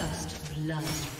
First blood.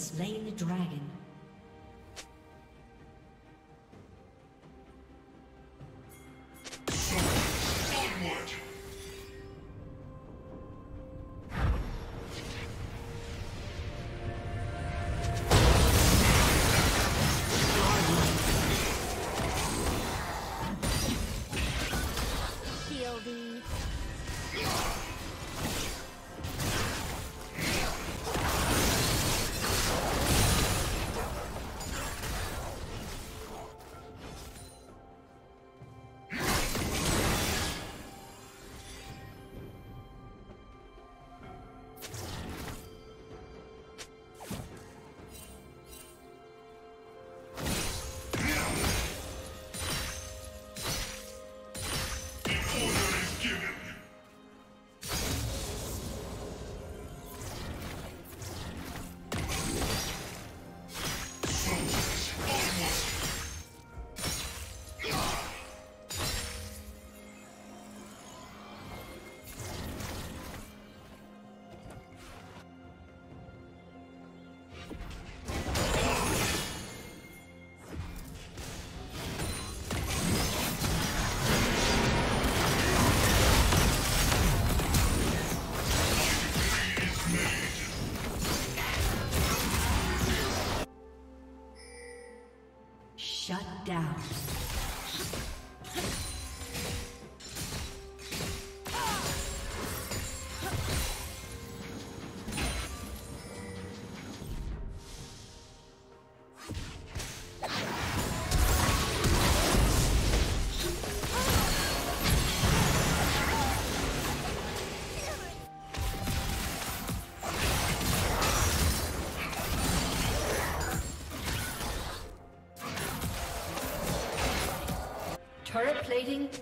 Slain the dragon.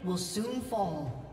Will soon fall.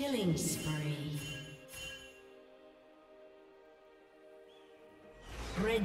Killing spree. Red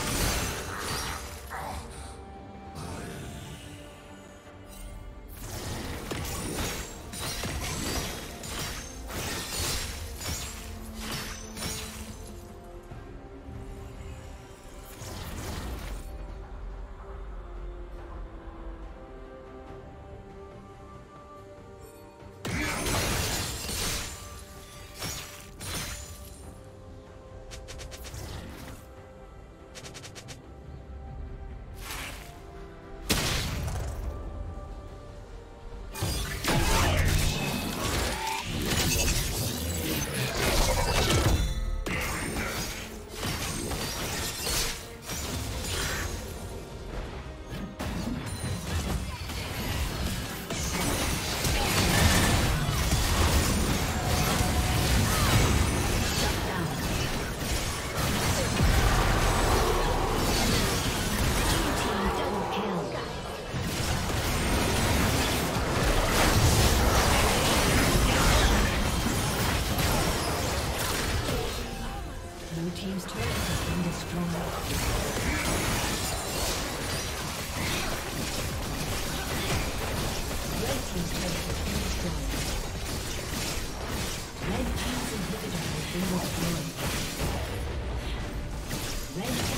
Red